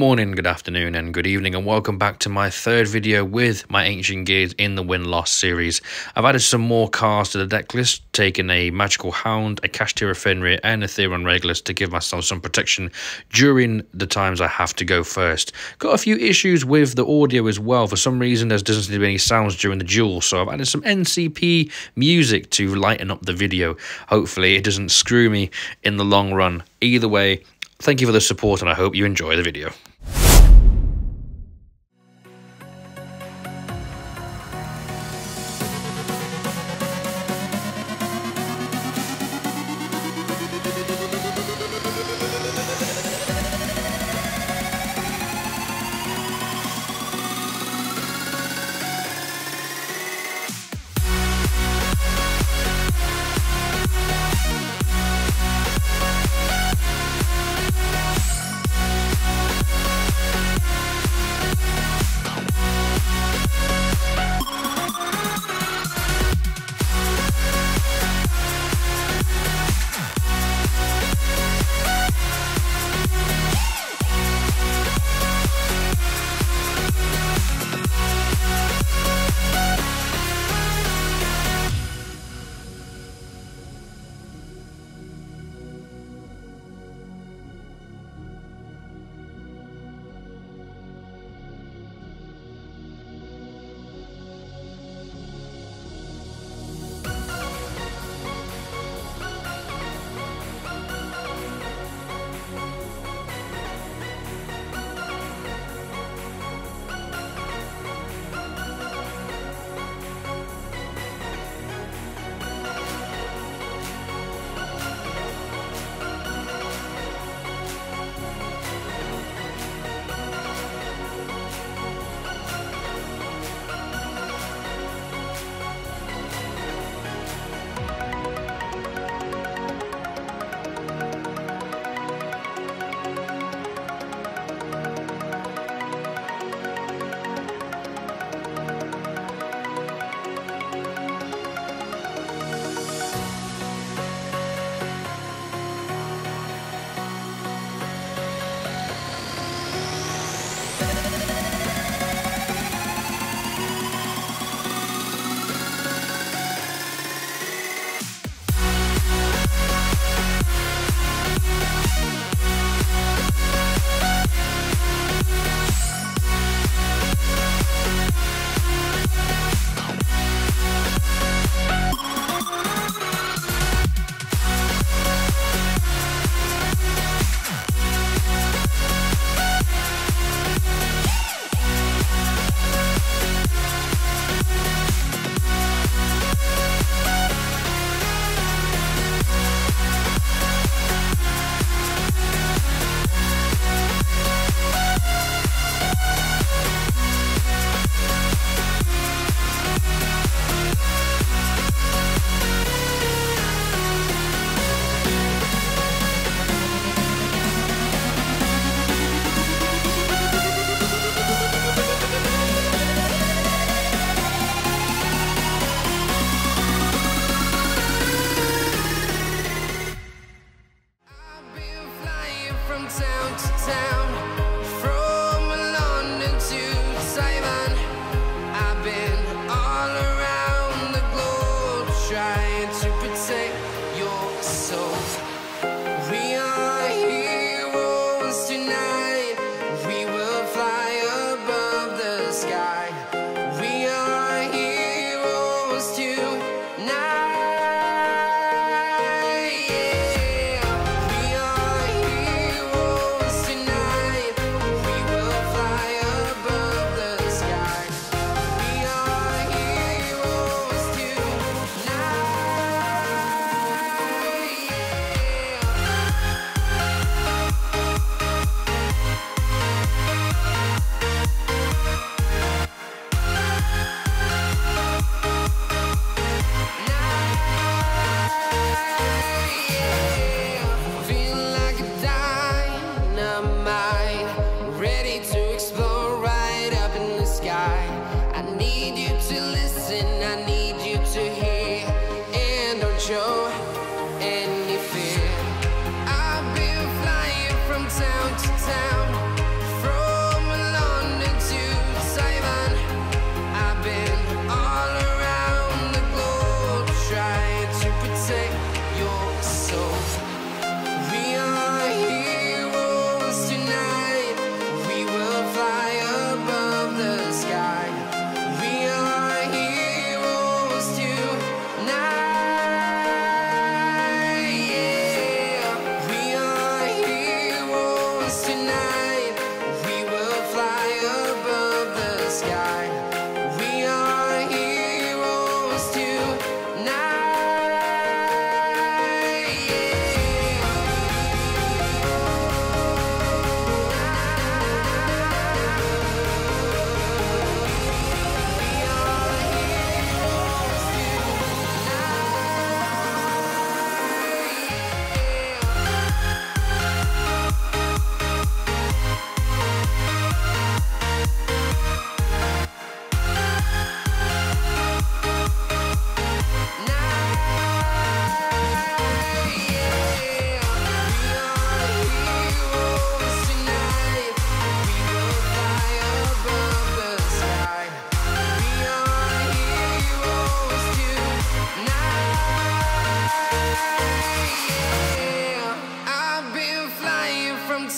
morning, good afternoon, and good evening, and welcome back to my third video with my Ancient Gears in the Win-Loss series. I've added some more cars to the deck list, taken a Magical Hound, a Kashtira Fenrir, and a Therion Regulus to give myself some protection during the times I have to go first. Got a few issues with the audio as well. For some reason, there doesn't seem to be any sounds during the duel, so I've added some NCP music to lighten up the video. Hopefully, it doesn't screw me in the long run. Either way, Thank you for the support and I hope you enjoy the video. town to town.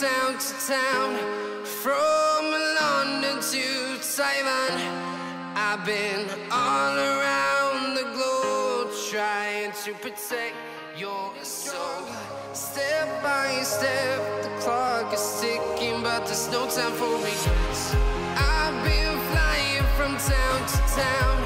Town, to town, from London to Taiwan. I've been all around the globe trying to protect your soul. Step by step, the clock is ticking, but there's no time for regrets. I've been flying from town to town,